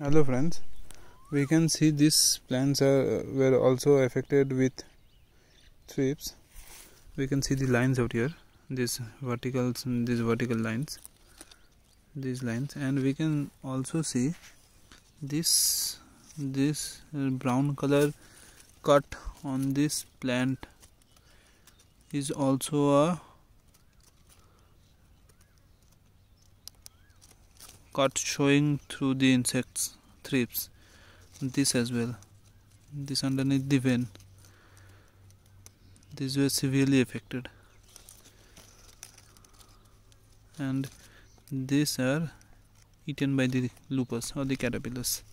hello friends. We can see these plants are uh, were also affected with thrips. We can see the lines out here these verticals these vertical lines these lines. And we can also see this this brown color cut on this plant is also a cut showing through the insects thrips this as well. This underneath the vein. These were severely affected. And these are eaten by the loopers or the caterpillars